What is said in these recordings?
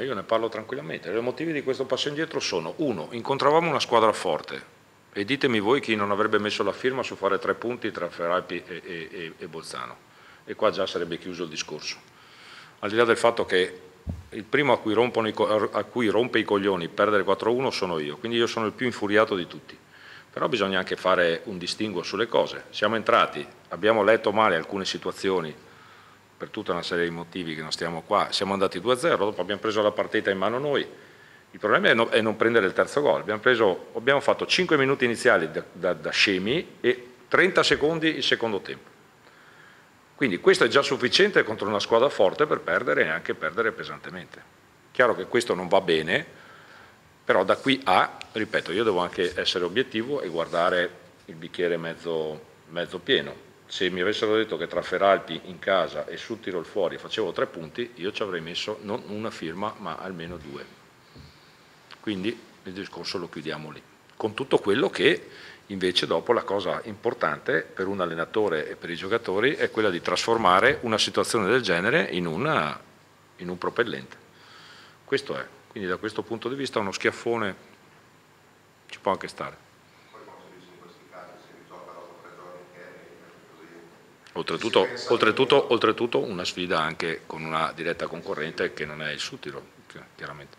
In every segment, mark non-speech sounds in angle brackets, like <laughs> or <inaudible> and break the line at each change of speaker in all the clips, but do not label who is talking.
io ne parlo tranquillamente. I motivi di questo passo indietro sono, uno, incontravamo una squadra forte, e ditemi voi chi non avrebbe messo la firma su fare tre punti tra Ferrari e, e, e Bolzano, e qua già sarebbe chiuso il discorso. Al di là del fatto che il primo a cui, i, a cui rompe i coglioni perdere 4-1 sono io, quindi io sono il più infuriato di tutti. Però bisogna anche fare un distinguo sulle cose. Siamo entrati, abbiamo letto male alcune situazioni per tutta una serie di motivi che non stiamo qua, siamo andati 2-0, dopo abbiamo preso la partita in mano noi, il problema è, no, è non prendere il terzo gol, abbiamo, preso, abbiamo, fatto 5 minuti iniziali da, da, da scemi e 30 secondi il secondo tempo. Quindi questo è già sufficiente contro una squadra forte per perdere e anche perdere pesantemente. Chiaro che questo non va bene, però da qui a, ripeto, io devo anche essere obiettivo e guardare il bicchiere mezzo, mezzo pieno se mi avessero detto che tra Feralpi in casa e sul Tirol fuori facevo tre punti, io ci avrei messo non una firma ma almeno due. Quindi il discorso lo chiudiamo lì. Con tutto quello che invece dopo la cosa importante per un allenatore e per i giocatori è quella di trasformare una situazione del genere in, una, in un propellente. Questo è. Quindi da questo punto di vista uno schiaffone ci può anche stare. Oltretutto, oltretutto, oltretutto, una sfida anche con una diretta concorrente che non è il Sutiro, chiaramente.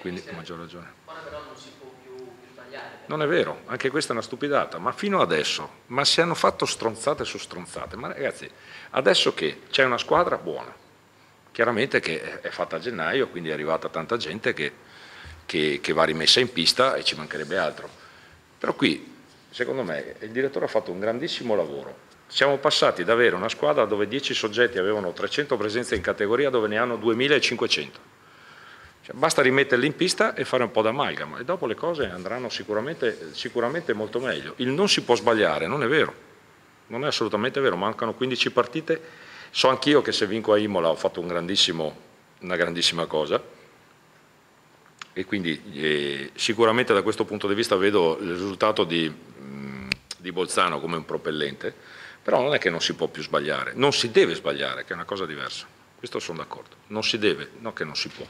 Quindi a maggior ragione. Ora però non si può più, sbagliare. Non è vero, anche questa è una stupidata, ma fino adesso, ma si hanno fatto stronzate su stronzate, ma ragazzi, adesso che c'è una squadra buona, chiaramente che è fatta a gennaio, quindi è arrivata tanta gente che, che, che va rimessa in pista e ci mancherebbe altro. Però qui, secondo me, il direttore ha fatto un grandissimo lavoro, siamo passati da avere una squadra dove 10 soggetti avevano 300 presenze in categoria dove ne hanno 2500. Cioè, basta rimetterli in pista e fare un po' d'amalgama e dopo le cose andranno sicuramente, sicuramente molto meglio. Il non si può sbagliare, non è vero, non è assolutamente vero, mancano 15 partite, so anch'io che se vinco a Imola ho fatto un una grandissima cosa e quindi eh, sicuramente da questo punto di vista vedo il risultato di, di Bolzano come un propellente però non è che non si può più sbagliare, non si deve sbagliare, che è una cosa diversa. Questo sono d'accordo. Non si deve, non che non si può.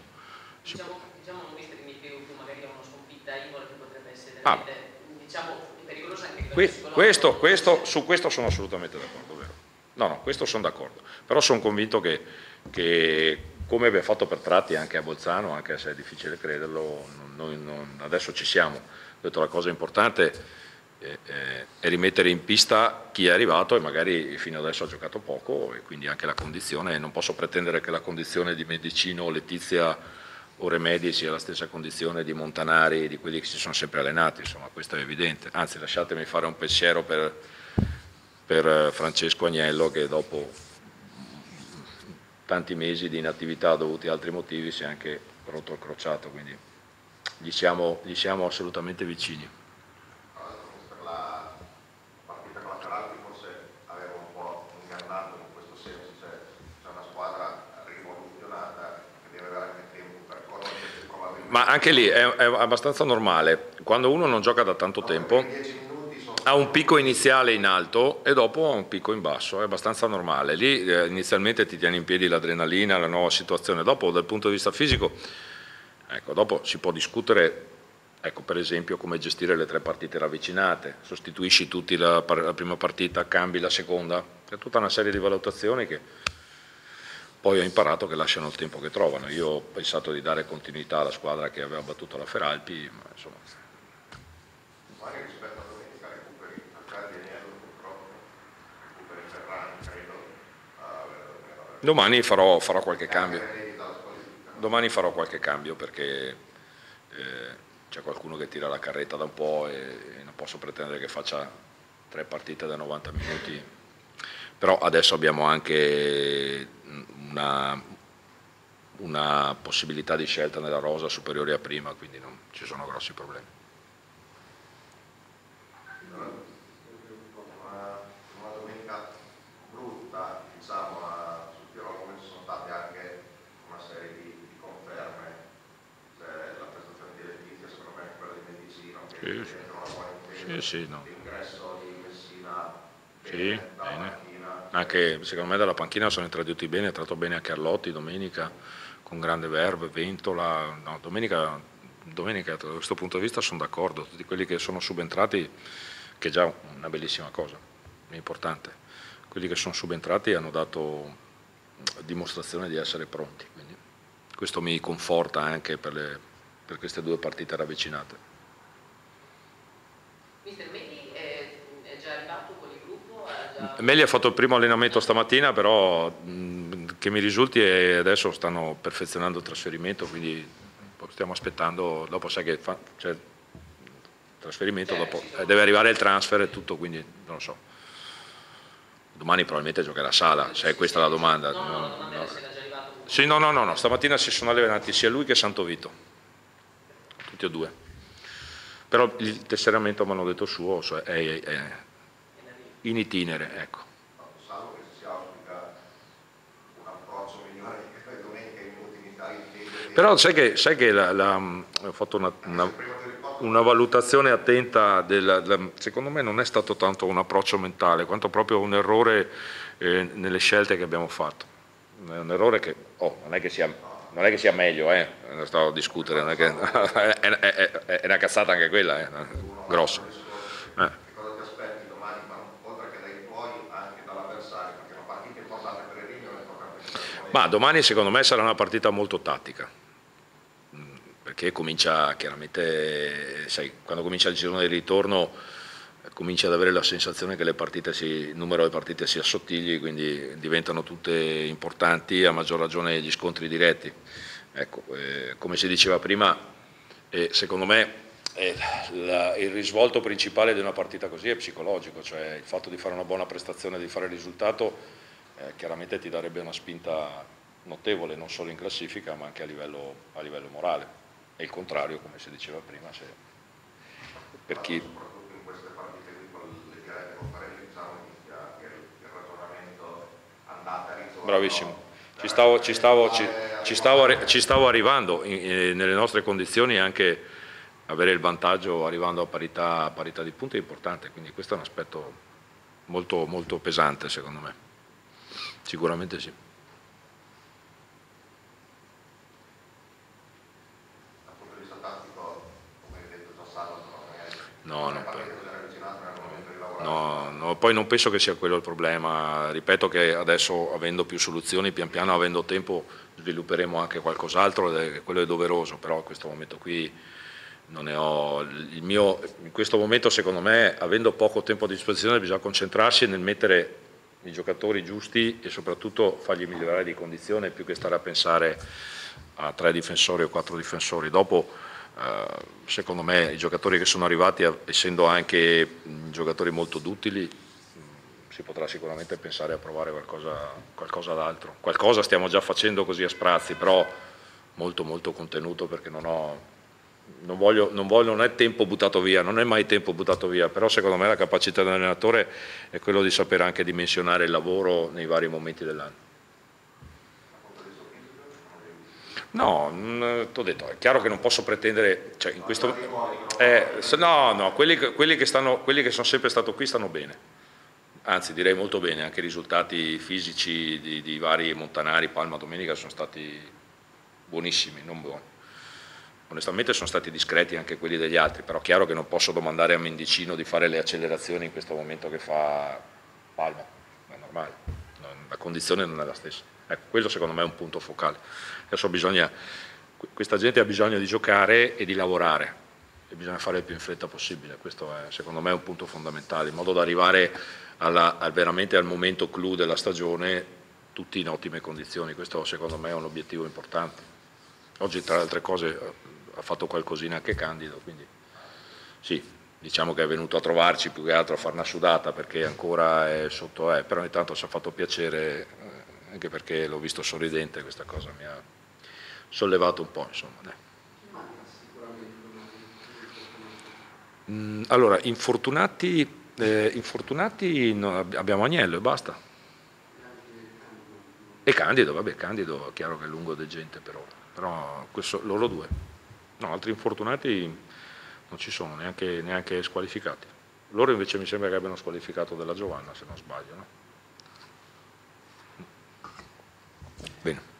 Si diciamo, può. diciamo non visto che più magari una sconfitta Imola che potrebbe essere ah. diciamo, pericolosa anche
que questo, questo, Su questo sono assolutamente d'accordo, vero? No, no, questo sono d'accordo. Però sono convinto che, che come abbiamo fatto per tratti anche a Bolzano, anche se è difficile crederlo, noi non, adesso ci siamo. Ho detto la cosa importante e, e, rimettere in pista chi è arrivato e magari fino adesso ha giocato poco e quindi anche la condizione, non posso pretendere che la condizione di Medicino, Letizia o Remedi sia la stessa condizione di Montanari, di quelli che si sono sempre allenati, insomma questo è evidente, anzi lasciatemi fare un pensiero per, per Francesco Agnello che dopo tanti mesi di inattività dovuti a altri motivi si è anche rotto il crociato, quindi gli siamo, gli siamo assolutamente vicini. Ma anche lì è, è, abbastanza normale, quando uno non gioca da tanto tempo ha un picco iniziale in alto e dopo ha un picco in basso, è abbastanza normale. Lì eh, inizialmente ti tieni in piedi l'adrenalina, la nuova situazione, dopo dal punto di vista fisico, ecco, dopo si può discutere, ecco, per esempio come gestire le tre partite ravvicinate, sostituisci tutti la, la prima partita, cambi la seconda, c'è tutta una serie di valutazioni che poi ho imparato che lasciano il tempo che trovano. Io ho pensato di dare continuità alla squadra che aveva battuto la Feralpi, ma insomma. Domani farò, farò qualche cambio. Domani farò qualche cambio perché eh, c'è qualcuno che tira la carretta da un po' e, e non posso pretendere che faccia tre partite da 90 minuti. Però adesso abbiamo anche una, una possibilità di scelta nella rosa superiore a prima, quindi non ci sono grossi problemi. Sì, sì, no. l'ingresso di Messina sì, bene anche secondo me dalla panchina sono entrati bene, ha tratto bene a Carlotti domenica, con grande verve, Ventola, no, domenica, domenica da questo punto di vista sono d'accordo, tutti quelli che sono subentrati, che è già una bellissima cosa, è importante, quelli che sono subentrati hanno dato dimostrazione di essere pronti, quindi questo mi conforta anche per, le, per queste due partite ravvicinate.
Mister Meli è, è già arrivato con il gruppo? Già...
Meli ha fatto il primo allenamento stamattina, però mh, che mi risulti è adesso stanno perfezionando il trasferimento, quindi stiamo aspettando, dopo sai che fa, cioè, trasferimento, certo, dopo, deve arrivare il transfer e tutto, quindi non lo so. Domani probabilmente giocherà sala, se è questa la domanda.
No, no, no, no, no.
Sì, no, no, no, no, stamattina si sono allenati sia lui che Santo Vito, tutti e due. Però il tesseramento, mi hanno detto suo, cioè è, è in itinere, ecco.
Salvo che si auspica un approccio migliore che domenica in minuti iniziali
Però sai che, sai che la, la, ho fatto una, una, una valutazione attenta, della, della, secondo me non è stato tanto un approccio mentale, quanto proprio un errore eh, nelle scelte che abbiamo fatto. È un errore che, oh, non è che sia non è che sia meglio, eh, non sto a discutere, non è, che, <laughs> è, una cazzata anche quella, eh, grossa.
Eh. Cosa ti aspetti domani, oltre che dai tuoi, anche dall'avversario, perché una partita importante per il Rigno
Ma domani secondo me sarà una partita molto tattica, perché comincia chiaramente, sai, quando comincia il girone di ritorno comincia ad avere la sensazione che si, il numero delle partite si assottigli, quindi diventano tutte importanti, a maggior ragione gli scontri diretti. Ecco, eh, come si diceva prima, eh, secondo me eh, la, il risvolto principale di una partita così è psicologico, cioè il fatto di fare una buona prestazione, di fare il risultato, eh, chiaramente ti darebbe una spinta notevole, non solo in classifica, ma anche a livello, a livello morale. E il contrario, come si diceva prima, se, per chi Bravissimo. Ci stavo, ci stavo, ci, ci stavo, ci stavo arrivando in, in, nelle nostre condizioni anche avere il vantaggio arrivando a parità, a parità, di punti è importante, quindi questo è un aspetto molto, molto pesante secondo me. Sicuramente sì. No, non. No, no, poi non penso che sia quello il problema, ripeto che adesso avendo più soluzioni, pian piano avendo tempo svilupperemo anche qualcos'altro, quello è doveroso, però in questo momento qui non ne ho, il mio, in questo momento secondo me avendo poco tempo a disposizione bisogna concentrarsi nel mettere i giocatori giusti e soprattutto fargli migliorare di condizione più che stare a pensare a tre difensori o quattro difensori. Dopo eh, secondo me i giocatori che sono arrivati, essendo anche giocatori molto duttili, si potrà sicuramente pensare a provare qualcosa, qualcosa d'altro. Qualcosa stiamo già facendo così a sprazzi, però molto molto contenuto perché non ho... Non, voglio, non, voglio, non è tempo buttato via, non è mai tempo buttato via, però secondo me la capacità dell'allenatore è quello di sapere anche dimensionare il lavoro nei vari momenti dell'anno. No, ti ho detto, è chiaro che non posso pretendere, cioè in questo, eh, no, no, quelli, quelli, che stanno, quelli che sono sempre stati qui stanno bene, anzi direi molto bene, anche i risultati fisici di, di vari Montanari, Palma, Domenica sono stati buonissimi, non buoni. Onestamente sono stati discreti anche quelli degli altri, però è chiaro che non posso domandare a Mendicino di fare le accelerazioni in questo momento che fa Palma, è normale, la condizione non è la stessa. Ecco, quello secondo me è un punto focale. Adesso bisogna, questa gente ha bisogno di giocare e di lavorare e bisogna fare il più in fretta possibile, questo è secondo me un punto fondamentale, in modo da arrivare alla, al, veramente al momento clou della stagione tutti in ottime condizioni, questo secondo me è un obiettivo importante. Oggi tra le altre cose ha fatto qualcosina anche Candido, quindi sì, diciamo che è venuto a trovarci più che altro a fare una sudata perché ancora è sotto, eh, però ogni tanto ci ha fatto piacere, eh, anche perché l'ho visto sorridente, questa cosa mi ha sollevato un po'. Insomma, mm, allora, infortunati, eh, infortunati no, abbiamo Agnello e basta. E Candido, vabbè, Candido è chiaro che è lungo di gente però, però questo, loro due. No, altri infortunati non ci sono, neanche, neanche, squalificati. Loro invece mi sembra che abbiano squalificato della Giovanna, se non sbaglio. No? Bene.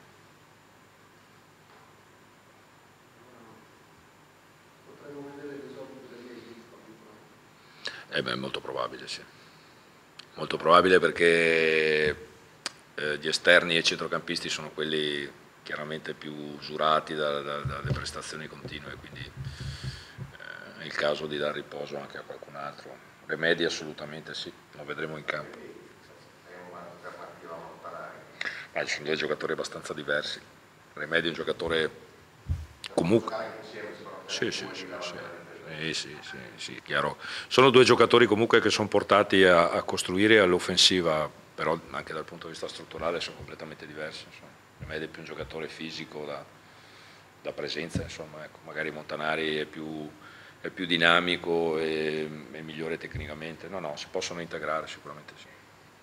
Eh beh, molto probabile, sì. Molto probabile perché eh, gli esterni e i centrocampisti sono quelli chiaramente più usurati da, da, dalle prestazioni continue, quindi eh, è il caso di dare riposo anche a qualcun altro. Remedi assolutamente sì, lo vedremo in campo. Ma ci sono due giocatori abbastanza diversi. Remedi è un giocatore comunque... Sì, sì, sì, sì. Eh, sì, sì, sì, chiaro. Sono due giocatori comunque che sono portati a, a costruire all'offensiva, però anche dal punto di vista strutturale sono completamente diversi. Insomma. Remedi è più un giocatore fisico da, da presenza, insomma, ecco. magari Montanari è più, è più dinamico e, e migliore tecnicamente. No, no, si possono integrare sicuramente sì.